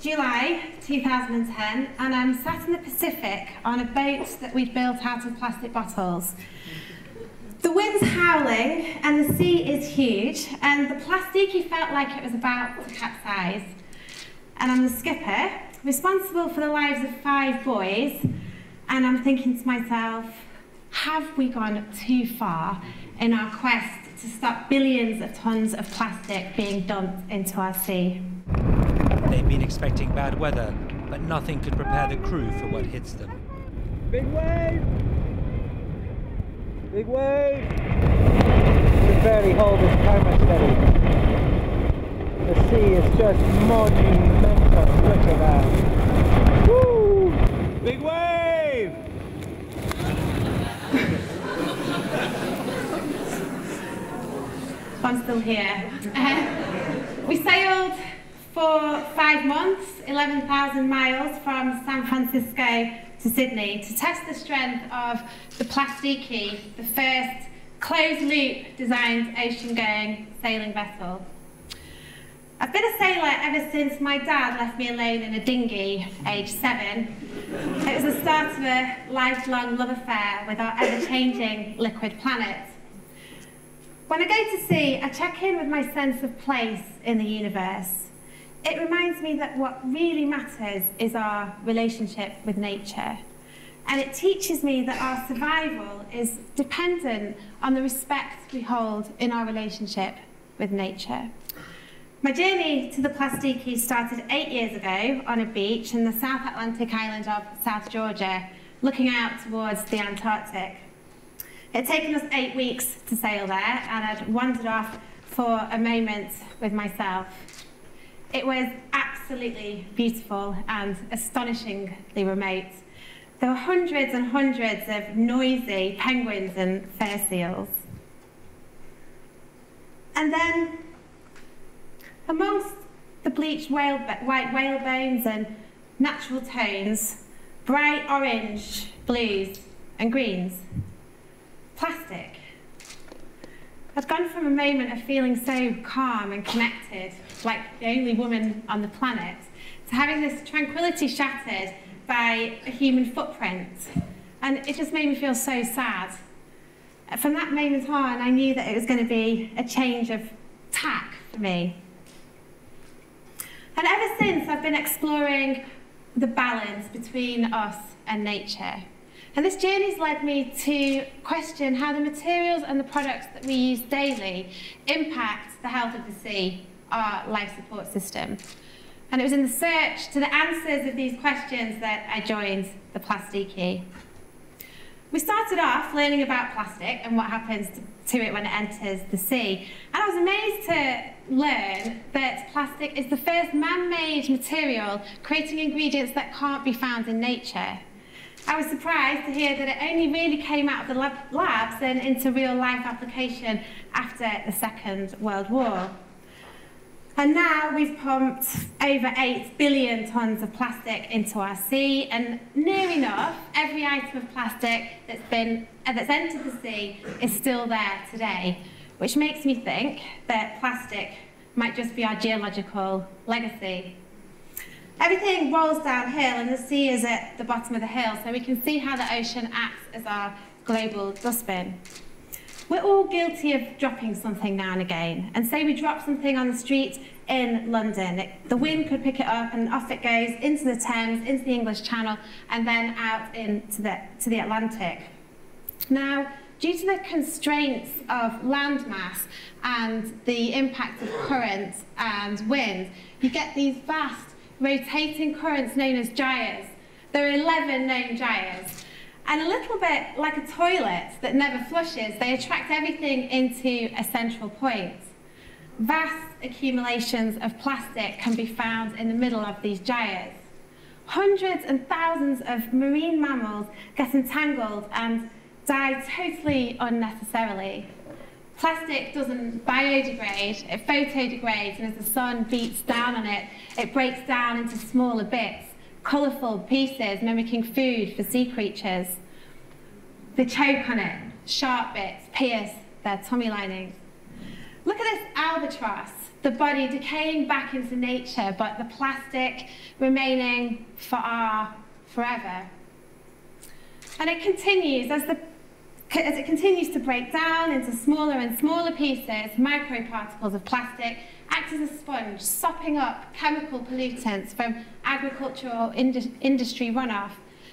July 2010 and I'm sat in the Pacific on a boat that we'd built out of plastic bottles. The wind's howling and the sea is huge and the Plastiki felt like it was about to capsize. And I'm the skipper, responsible for the lives of five boys, and I'm thinking to myself, have we gone too far in our quest to stop billions of tons of plastic being dumped into our sea? They'd been expecting bad weather, but nothing could prepare the crew for what hits them. Big wave! Big wave! You can barely hold this camera steady. The sea is just monumental. Look at that. Woo! Big wave! I'm still here. Uh, we sailed for five months, 11,000 miles from San Francisco to Sydney to test the strength of the Plastiki, the first closed-loop designed ocean-going sailing vessel. I've been a sailor ever since my dad left me alone in a dinghy, age seven. It was the start of a lifelong love affair with our ever-changing liquid planet. When I go to sea, I check in with my sense of place in the universe. It reminds me that what really matters is our relationship with nature. And it teaches me that our survival is dependent on the respect we hold in our relationship with nature. My journey to the Plastiki started eight years ago on a beach in the South Atlantic island of South Georgia, looking out towards the Antarctic. It had taken us eight weeks to sail there, and I'd wandered off for a moment with myself. It was absolutely beautiful and astonishingly remote. There were hundreds and hundreds of noisy penguins and fur seals. And then Amongst the bleached whale, white whale bones and natural tones, bright orange, blues and greens, plastic. I'd gone from a moment of feeling so calm and connected, like the only woman on the planet, to having this tranquility shattered by a human footprint. And it just made me feel so sad. From that moment on, I knew that it was going to be a change of tack for me. And ever since, I've been exploring the balance between us and nature. And this journey's led me to question how the materials and the products that we use daily impact the health of the sea, our life support system. And it was in the search to the answers of these questions that I joined the Plastiki. We started off learning about plastic and what happens to it when it enters the sea. And I was amazed to learn that plastic is the first man-made material creating ingredients that can't be found in nature. I was surprised to hear that it only really came out of the lab labs and into real-life application after the Second World War. And now we've pumped over 8 billion tonnes of plastic into our sea, and near enough, every item of plastic that's, been, uh, that's entered the sea is still there today, which makes me think that plastic might just be our geological legacy. Everything rolls downhill and the sea is at the bottom of the hill, so we can see how the ocean acts as our global dustbin. We're all guilty of dropping something now and again. And say we drop something on the street in London. It, the wind could pick it up and off it goes into the Thames, into the English Channel, and then out into the, to the Atlantic. Now, due to the constraints of landmass and the impact of current and wind, you get these vast rotating currents known as gyres. There are 11 known gyres. And a little bit like a toilet that never flushes, they attract everything into a central point. Vast accumulations of plastic can be found in the middle of these gyres. Hundreds and thousands of marine mammals get entangled and die totally unnecessarily. Plastic doesn't biodegrade, it photodegrades, and as the sun beats down on it, it breaks down into smaller bits colourful pieces mimicking food for sea creatures. They choke on it, sharp bits pierce their tummy linings. Look at this albatross. the body decaying back into nature, but the plastic remaining for our forever. And it continues as the as it continues to break down into smaller and smaller pieces, microparticles of plastic act as a sponge, sopping up chemical pollutants from agricultural indus industry runoff,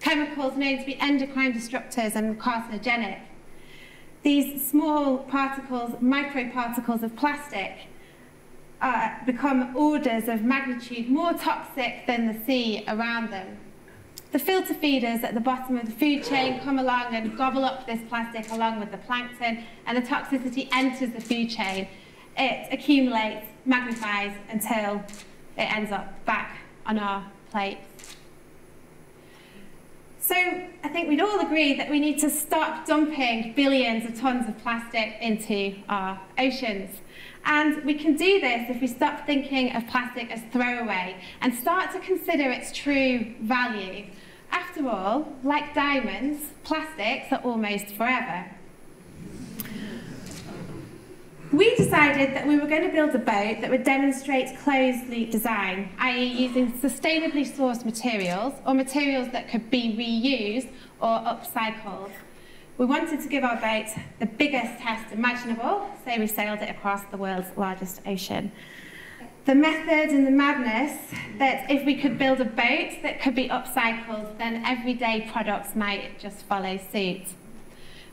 chemicals known to be endocrine disruptors and carcinogenic. These small particles, microparticles of plastic, uh, become orders of magnitude more toxic than the sea around them. The filter feeders at the bottom of the food chain come along and gobble up this plastic along with the plankton, and the toxicity enters the food chain. It accumulates, magnifies until it ends up back on our plates. So I think we'd all agree that we need to stop dumping billions of tons of plastic into our oceans. And we can do this if we stop thinking of plastic as throwaway and start to consider its true value. After all, like diamonds, plastics are almost forever. We decided that we were going to build a boat that would demonstrate closed loop design, i.e. using sustainably sourced materials or materials that could be reused or upcycled. We wanted to give our boat the biggest test imaginable, so we sailed it across the world's largest ocean the method and the madness that if we could build a boat that could be upcycled, then everyday products might just follow suit.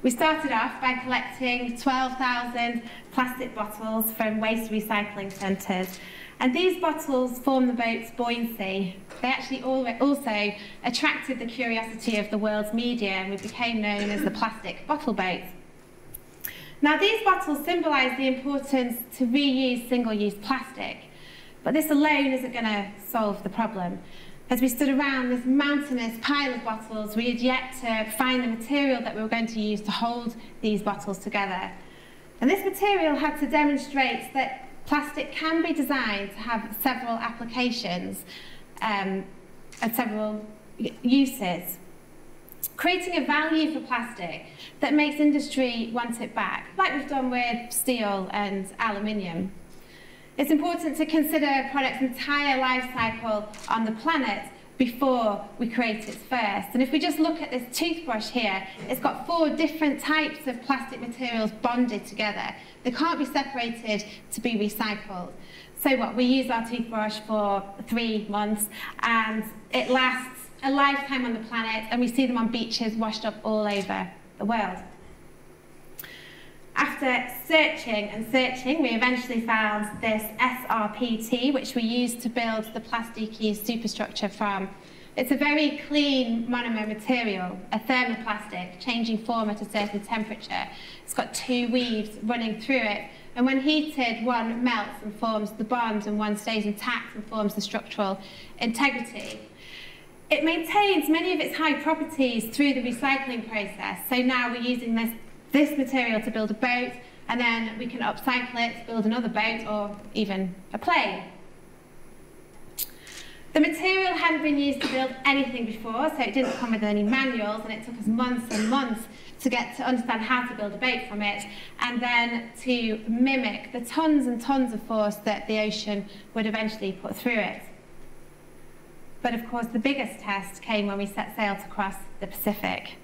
We started off by collecting 12,000 plastic bottles from waste recycling centres. And these bottles form the boat's buoyancy. They actually also attracted the curiosity of the world's media and we became known as the plastic bottle boat. Now these bottles symbolise the importance to reuse single-use plastic. But this alone isn't going to solve the problem. As we stood around this mountainous pile of bottles, we had yet to find the material that we were going to use to hold these bottles together. And this material had to demonstrate that plastic can be designed to have several applications um, and several uses. Creating a value for plastic that makes industry want it back, like we've done with steel and aluminium. It's important to consider a product's entire life cycle on the planet before we create it first. And if we just look at this toothbrush here, it's got four different types of plastic materials bonded together. They can't be separated to be recycled. So what, we use our toothbrush for three months and it lasts a lifetime on the planet and we see them on beaches washed up all over the world. After searching and searching, we eventually found this srPET, which we used to build the Plastiki superstructure from. It's a very clean monomer material, a thermoplastic, changing form at a certain temperature. It's got two weaves running through it, and when heated, one melts and forms the bond, and one stays intact and forms the structural integrity. It maintains many of its high properties through the recycling process, so now we're using this this material to build a boat, and then we can upcycle it, build another boat, or even a plane. The material hadn't been used to build anything before, so it didn't come with any manuals, and it took us months and months to get to understand how to build a boat from it, and then to mimic the tons and tons of force that the ocean would eventually put through it. But of course, the biggest test came when we set sail to cross the Pacific.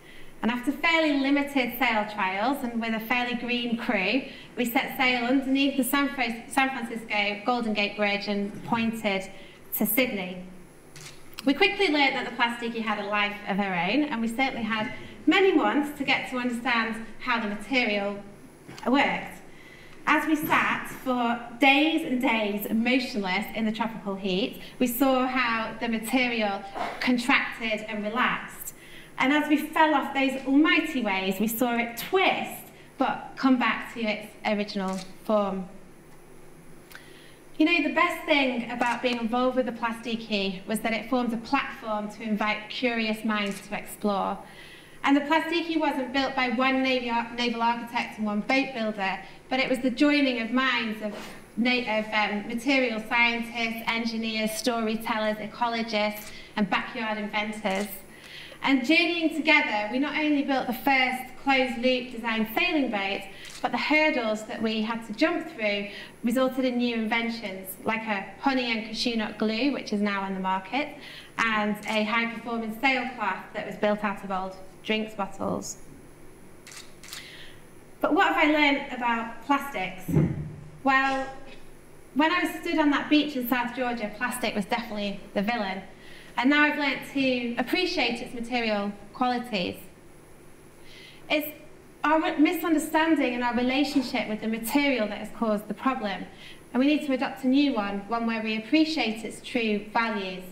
And after fairly limited sail trials and with a fairly green crew, we set sail underneath the San, Francisco Golden Gate Bridge and pointed to Sydney. We quickly learned that the Plastiki had a life of her own, and we certainly had many months to get to understand how the material worked. As we sat for days and days motionless in the tropical heat, we saw how the material contracted and relaxed. And as we fell off those almighty waves, we saw it twist, but come back to its original form. You know, the best thing about being involved with the Plastiki was that it formed a platform to invite curious minds to explore. And the Plastiki wasn't built by one naval architect and one boat builder, but it was the joining of minds of, of um, material scientists, engineers, storytellers, ecologists, and backyard inventors. And journeying together, we not only built the first closed-loop design sailing boat, but the hurdles that we had to jump through resulted in new inventions, like a honey and cashew nut glue, which is now on the market, and a high-performance sailcloth that was built out of old drinks bottles. But what have I learned about plastics? Well, when I stood on that beach in South Georgia, plastic was definitely the villain. And now I've learnt to appreciate its material qualities. It's our misunderstanding and our relationship with the material that has caused the problem. And we need to adopt a new one, one where we appreciate its true values.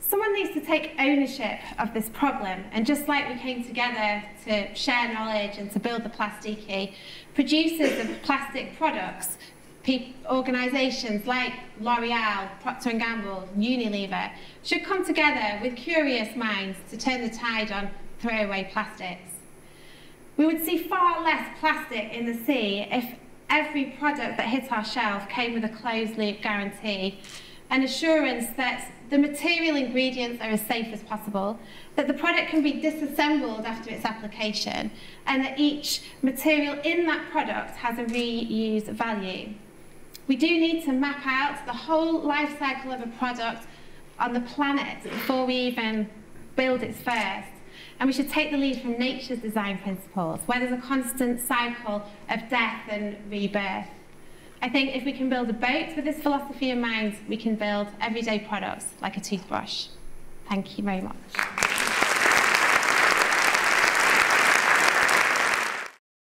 Someone needs to take ownership of this problem, and just like we came together to share knowledge and to build the Plastiki, producers of plastic products, organisations like L'Oreal, Procter & Gamble, Unilever, should come together with curious minds to turn the tide on throwaway plastics. We would see far less plastic in the sea if every product that hit our shelf came with a closed loop guarantee, an assurance that the material ingredients are as safe as possible, that the product can be disassembled after its application, and that each material in that product has a reuse value. We do need to map out the whole life cycle of a product on the planet before we even build its first. And we should take the lead from nature's design principles, where there's a constant cycle of death and rebirth. I think if we can build a boat with this philosophy in mind, we can build everyday products like a toothbrush. Thank you very much.